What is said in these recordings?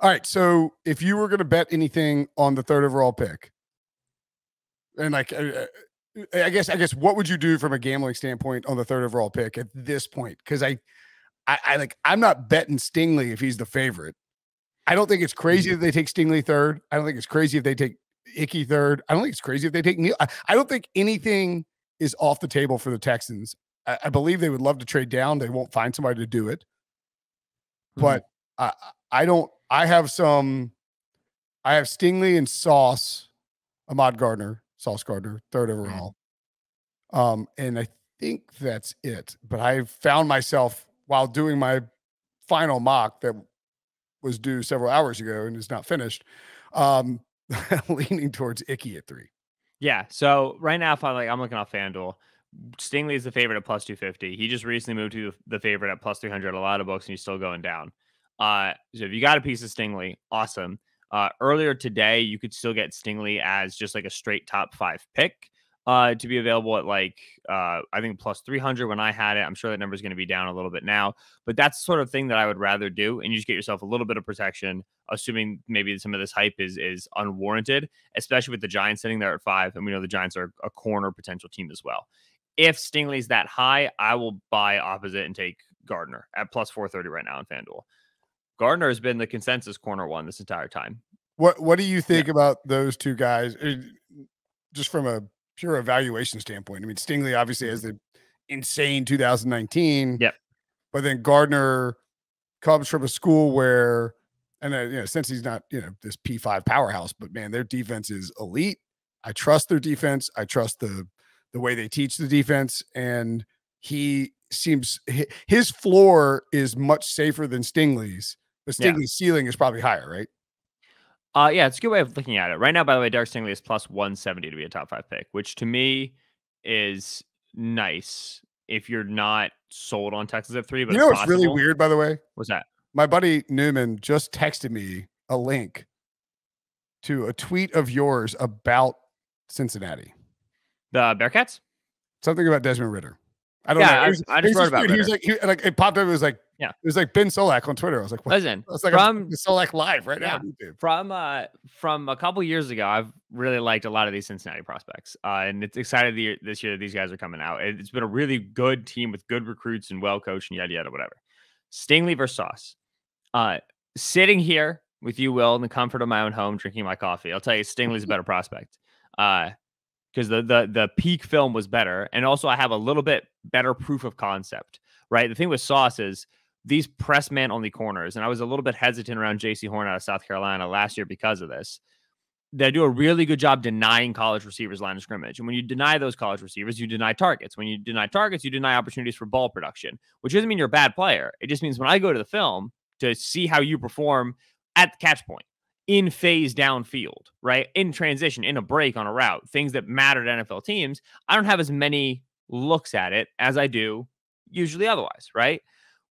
All right. So if you were going to bet anything on the third overall pick, and like, uh, uh, I guess, I guess, what would you do from a gambling standpoint on the third overall pick at this point? Because I, I, I like, I'm not betting Stingley if he's the favorite. I don't think it's crazy Mm-hmm. if they take Stingley third. I don't think it's crazy if they take Ickey third. I don't think it's crazy if they take Neal. I, I don't think anything is off the table for the Texans. I, I believe they would love to trade down. They won't find somebody to do it. Mhm. But I, I don't. I have some. I have Stingley and Sauce, Ahmad Gardner, Sauce Gardner, third overall. Um, and I think that's it. But I found myself while doing my final mock that was due several hours ago and is not finished, um, leaning towards Ickey at three. Yeah. So right now, if I'm like I'm looking off FanDuel, Stingley is the favorite at plus 250. He just recently moved to the favorite at plus 300. A lot of books, and he's still going down. Uh, so if you got a piece of Stingley, awesome. Uh, earlier today, you could still get Stingley as just like a straight top five pick. Uh, to be available at like uh, I think plus 300 when I had it. I'm sure that number is going to be down a little bit now, but that's the sort of thing that I would rather do, and you just get yourself a little bit of protection, assuming maybe some of this hype is is unwarranted, especially with the Giants sitting there at five, and we know the Giants are a corner potential team as well. If Stingley's that high, I will buy opposite and take Gardner at plus 430 right now in FanDuel. Gardner has been the consensus corner one this entire time. What What do you think about those two guys? Just from a pure evaluation standpoint. I mean, Stingley obviously has the insane 2019. Yep. But then Gardner comes from a school where, and uh, you know, since he's not you know this P5 powerhouse, but man, their defense is elite. I trust their defense. I trust the the way they teach the defense, and he seems his floor is much safer than Stingley's. But Yeah. Ceiling is probably higher, right? Uh, yeah, it's a good way of looking at it. Right now, by the way, Derek Stingley is plus 170 to be a top five pick, which to me is nice if you're not sold on Texas at three. But you know it's what's really weird, by the way? What's that? My buddy Newman just texted me a link to a tweet of yours about Cincinnati. The Bearcats? Something about Desmond Ridder. I don't Yeah, know. I- It was- I it just wrote about weird. He was like, he, like it popped up. It was like, Yeah. it was like Ben Solak on Twitter. I was like, what? Listen, It's like from I'm Solak live right now. Yeah. YouTube. from uh from a couple years ago, I've really liked a lot of these Cincinnati prospects, uh, and it's excited the, this year that these guys are coming out. It- It's been a really good team with good recruits and well coached and yada yada whatever. Stingley versus Sauce. Uh, sitting here with you, Will, in the comfort of my own home, drinking my coffee, I'll tell you, Stingley's a better prospect. Uh, because the the the peak film was better, and also I have a little bit better proof of concept. Right, the thing with Sauce is these press man only corners, and I was a little bit hesitant around Jaycee Horn out of South Carolina last year because of this. They do a really good job denying college receivers line of scrimmage, and when you deny those college receivers, you deny targets. When you deny targets, you deny opportunities for ball production, which doesn't mean you're a bad player. It just means when I go to the film to see how you perform at the catch point in phase downfield, right? In transition, in a break on a route, things that matter to NFL teams, I don't have as many looks at it as I do usually otherwise, right?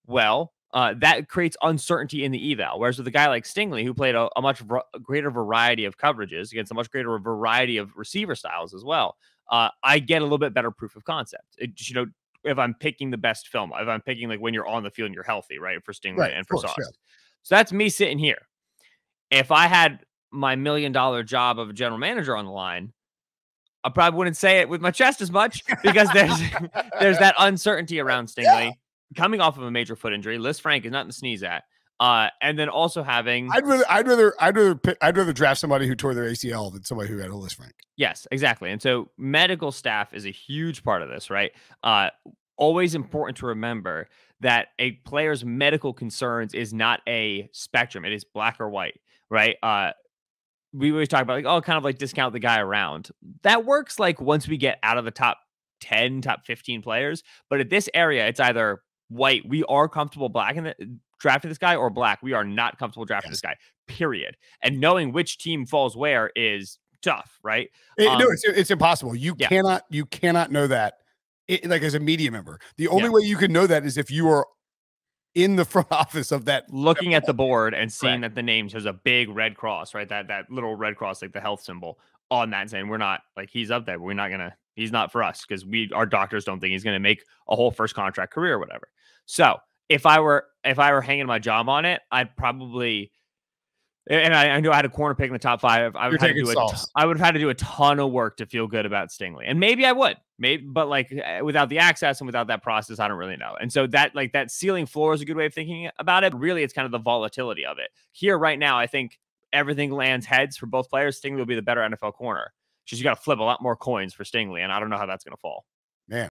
Well, uh, that creates uncertainty in the eval. Whereas with a guy like Stingley, who played a, a much v- greater variety of coverages against a much greater variety of receiver styles as well, uh, I get a little bit better proof of concept. It, you know, if I'm picking the best film, if I'm picking like when you're on the field and you're healthy, right, for Stingley Right, and for course, Sauce. yeah. So that's me sitting here. If I had my million dollar job of a general manager on the line, I probably wouldn't say it with my chest as much because there's there's that uncertainty around Stingley coming off of a major foot injury. Lisfranc is nothing to sneeze at. Uh, and then also having I'd rather, I'd rather, I'd rather, pick, I'd rather draft somebody who tore their ACL than somebody who had a Lisfranc. Yes, exactly. And so medical staff is a huge part of this, right? Uh, always important to remember that a player's medical concerns is not a spectrum, it is black or white, right? Uh, we always talk about like, oh, kind of like discount the guy around. That works like once we get out of the top 10, top 15 players. But at this area, it's either white, we are comfortable black in the, drafting this guy, or black, we are not comfortable drafting Yes. this guy, period. And knowing which team falls where is tough, right? It- no, Um, it's it's impossible. You yeah. cannot you cannot know that. It, like as a media member, the only Yeah. way you can know that is if you are in the front office of that. looking at the board and seeing Correct. that the name shows a big red cross, right? That that little red cross, like the health symbol on that, saying we're not like he's up there, but we're not gonna, he's not for us because we our doctors don't think he's gonna make a whole first contract career or whatever. So if I were if I were hanging my job on it, I'd probably and I, I knew I had a corner pick in the top five. I would have to do a. I would have had to do a ton of work to feel good about Stingley, and maybe I would, maybe, but like eh, without the access and without that process, I don't really know. And so that like that ceiling floor is a good way of thinking about it. Really, it's kind of the volatility of it. Here right now, I think everything lands heads for both players. Stingley will be the better NFL corner. You got to flip a lot more coins for Stingley, and I don't know how that's going to fall.